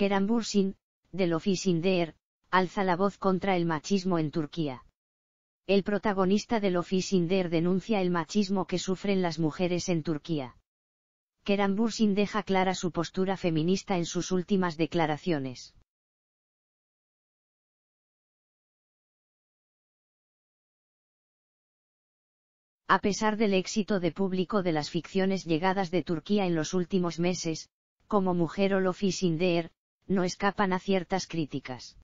Keran Bursin, del Ofisindeer, alza la voz contra el machismo en Turquía. El protagonista del Ofisindeer denuncia el machismo que sufren las mujeres en Turquía. Keran Bursin deja clara su postura feminista en sus últimas declaraciones. A pesar del éxito de público de las ficciones llegadas de Turquía en los últimos meses, como Mujer o no escapan a ciertas críticas.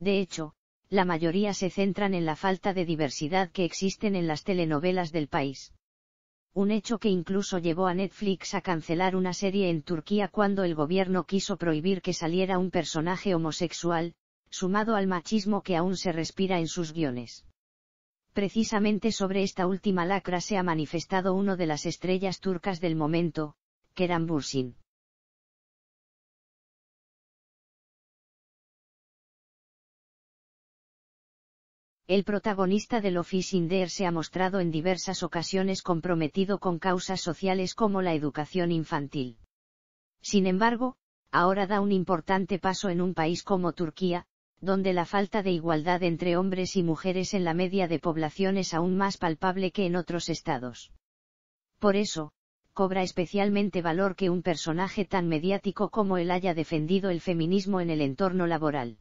De hecho, la mayoría se centran en la falta de diversidad que existen en las telenovelas del país. Un hecho que incluso llevó a Netflix a cancelar una serie en Turquía cuando el gobierno quiso prohibir que saliera un personaje homosexual, sumado al machismo que aún se respira en sus guiones. Precisamente sobre esta última lacra se ha manifestado uno de las estrellas turcas del momento, Keran Bursin. El protagonista del Office Inder se ha mostrado en diversas ocasiones comprometido con causas sociales como la educación infantil. Sin embargo, ahora da un importante paso en un país como Turquía, donde la falta de igualdad entre hombres y mujeres en la media de población es aún más palpable que en otros estados. Por eso, cobra especialmente valor que un personaje tan mediático como él haya defendido el feminismo en el entorno laboral.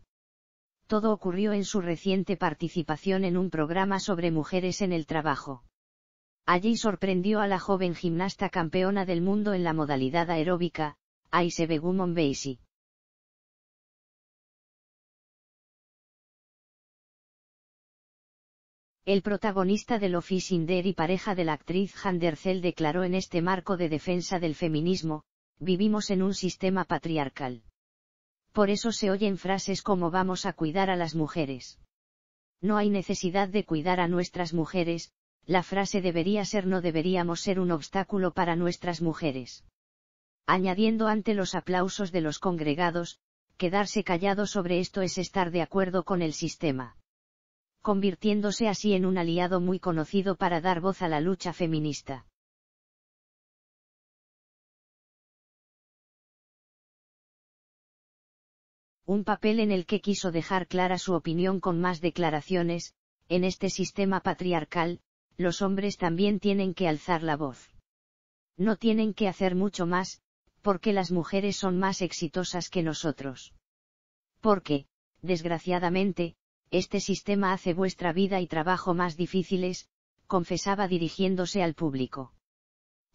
Todo ocurrió en su reciente participación en un programa sobre mujeres en el trabajo. Allí sorprendió a la joven gimnasta campeona del mundo en la modalidad aeróbica, Aise Begumon Beisi. El protagonista del Office Inder y pareja de la actriz Handercel declaró en este marco de defensa del feminismo, vivimos en un sistema patriarcal. Por eso se oyen frases como vamos a cuidar a las mujeres. No hay necesidad de cuidar a nuestras mujeres, la frase debería ser no deberíamos ser un obstáculo para nuestras mujeres. Añadiendo ante los aplausos de los congregados, quedarse callado sobre esto es estar de acuerdo con el sistema. Convirtiéndose así en un aliado muy conocido para dar voz a la lucha feminista. Un papel en el que quiso dejar clara su opinión con más declaraciones, en este sistema patriarcal, los hombres también tienen que alzar la voz. No tienen que hacer mucho más, porque las mujeres son más exitosas que nosotros. Porque, desgraciadamente, este sistema hace vuestra vida y trabajo más difíciles, confesaba dirigiéndose al público.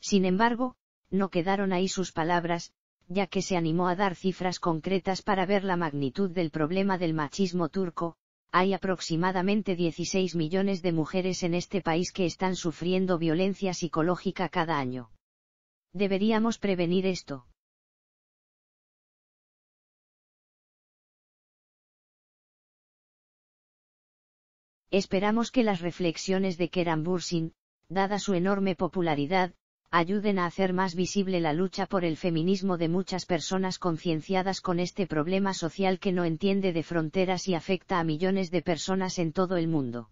Sin embargo, no quedaron ahí sus palabras, ya que se animó a dar cifras concretas para ver la magnitud del problema del machismo turco, hay aproximadamente 16 millones de mujeres en este país que están sufriendo violencia psicológica cada año. Deberíamos prevenir esto. Esperamos que las reflexiones de Keran Bursin, dada su enorme popularidad, ayuden a hacer más visible la lucha por el feminismo de muchas personas concienciadas con este problema social que no entiende de fronteras y afecta a millones de personas en todo el mundo.